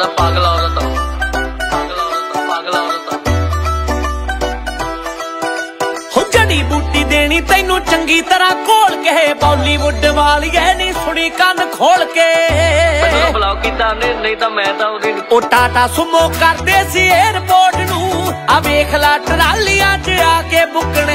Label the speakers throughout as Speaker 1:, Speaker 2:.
Speaker 1: ਜ਼ਿਆਦਾ ਪਾਗਲ ਔਰਤ ਪਾਗਲ ਔਰਤ ਪਾਗਲ ਔਰਤ
Speaker 2: ਹੋ ਜੜੀ ਬੂਟੀ ਦੇਣੀ ਤੈਨੂੰ ਚੰਗੀ ਤਰ੍ਹਾਂ ਘੋਲ ਕੇ। ਬਾਲੀਵੁੱਡ ਵਾਲੀਏ ਨਹੀਂ ਸੁਣੀ ਕੰਨ ਖੋਲ ਕੇ।
Speaker 1: ਮੈਨੂੰ ਬਲੌਕ ਕੀਤਾ ਨੇ ਨਹੀਂ ਤਾਂ ਮੈਂ ਤਾਂ ਉਹਦੀ
Speaker 2: ਉਹ ਟਾਟਾ ਸੁਮੋ ਕਰਦੇ ਸੀ 에어ਪੋਰਟ ਨੂੰ। ਆ ਵੇਖ ਲੈ ਟਰਾਲੀਆਂ 'ਚ ਆ ਕੇ ਬੁੱਕਣੇ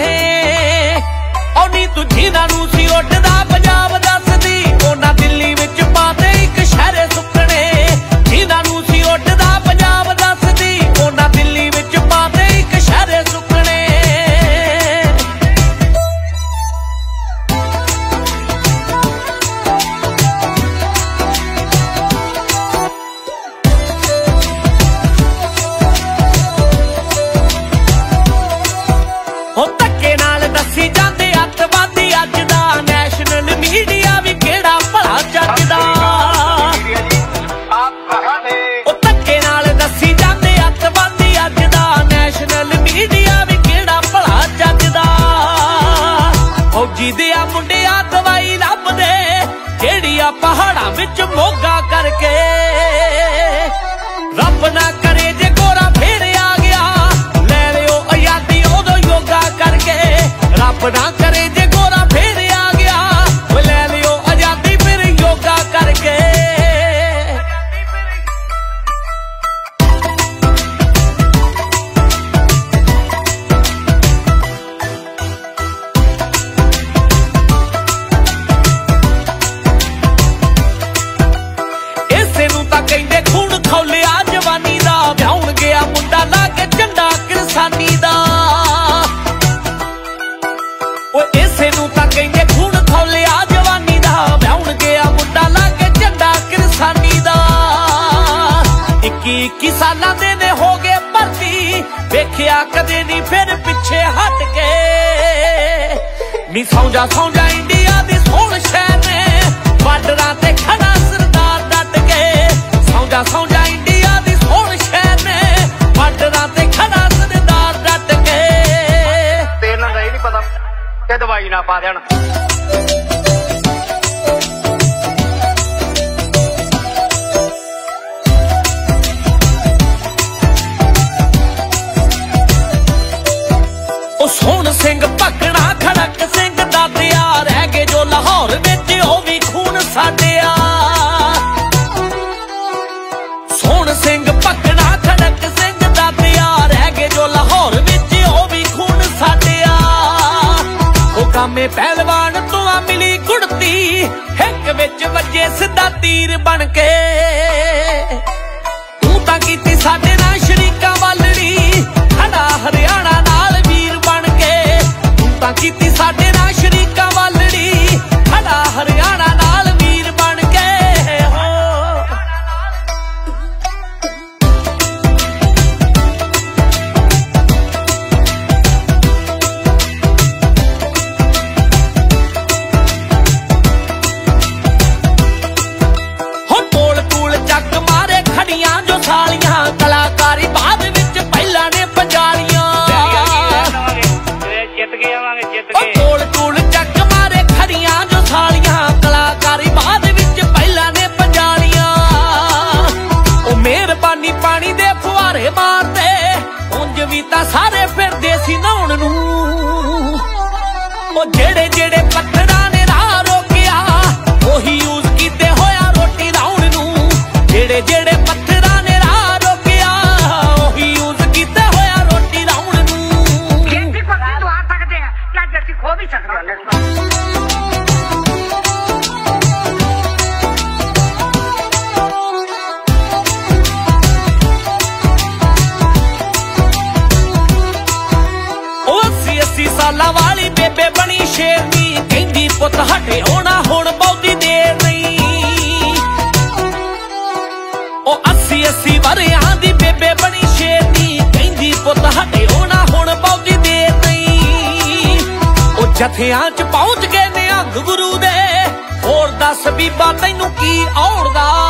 Speaker 2: ਮੁੰਡਿਆ ਦਵਾਈ ਲੱਭਦੇ ਜਿਹੜੀ ਆ ਪਹਾੜਾਂ ਵਿੱਚ ਮੋਗਾ ਕਰਕੇ। ਰੱਬ ਨਾ ਕਰੇ ਕਿਰਸਾਨੀ ਦਾ। ਓਏ ਇਸੇ ਨੂੰ ਤਾਂ ਕਹਿੰਦੇ ਖੂਨ ਖੌਲਿਆ ਜਵਾਨੀ ਦਾ। ਵਿਆਹਣ ਗਿਆ ਮੁੰਡਾ ਲਾ ਕੇ ਝੰਡਾ ਕਿਰਸਾਨੀ ਦਾ। 21 21 ਸਾਲਾਂ ਦੇ ਨੇ ਹੋ ਗਏ ਭਰਤੀ। ਵੇਖਿਆ ਕਦੇ ਨਹੀਂ, ਫਿਰ ਪਿੱਛੇ ਹਟ ਕੇ। ਨੀ ਸੌਂਜਾ ਸੌਂਜਾ ਇੰਡੀਆ ਦੀ ਸੋਹਣ ਸ਼ਹਿਰ ਨੇ। ਬਾਰਡਰਾਂ ਤੇ ਖੜਾ ਸਰਦਾਰ ਡਟ ਕੇ। ਸੌਂਜਾ ਸੌਂਜਾ
Speaker 3: ਪਾ ਦੇਣ
Speaker 2: ਸਿੱਧਾ ਬਣ ਕੇ। ਤੂੰ ਤਾਂ ਕੀਤੀ ਸਾਡੇ ਨਾਲ ਸ਼ਰੀਕਾਂ ਵਾਲੜੀ ਖੜਾ ਹਰਿਆਣਾ ਨਾਲ ਵੀਰ ਬਣ ਕੇ। ਤੂੰ ਤਾਂ ਕੀਤੀ ਸਾਡੇ ਮਿਹਰਬਾਨੀ ਪਾਣੀ ਦੇ ਫੁਹਾਰੇ ਮਾਰਦੇ ਉਂਝ ਵੀ ਤਾਂ ਸਾਰੇ ਸ਼ੇਰਨੀ ਕਹਿੰਦੀ ਪੁੱਤ ਹਟੇ ਹੋਣਾ ਹੁਣ ਬਹੁਤੀ ਦੇਰ ਨਹੀਂ। ਉਹ 80 80 ਵਰਿਆਂ ਦੀ ਬੇਬੇ ਬਣੀ ਸ਼ੇਰਨੀ ਕਹਿੰਦੀ ਪੁੱਤ ਹਟੇ ਹੋਣਾ ਹੁਣ ਬਹੁਤੀ ਦੇਰ ਨਹੀਂ। ਉਹ ਜਥਿਆਂ 'ਚ ਪਹੁੰਚ ਗਏ ਨੇ ਅੰਗ ਗੁਰੂ ਦੇ, ਹੋਰ ਦੱਸ ਬੀਬਾ ਤੈਨੂੰ ਕੀ ਔੜਦਾ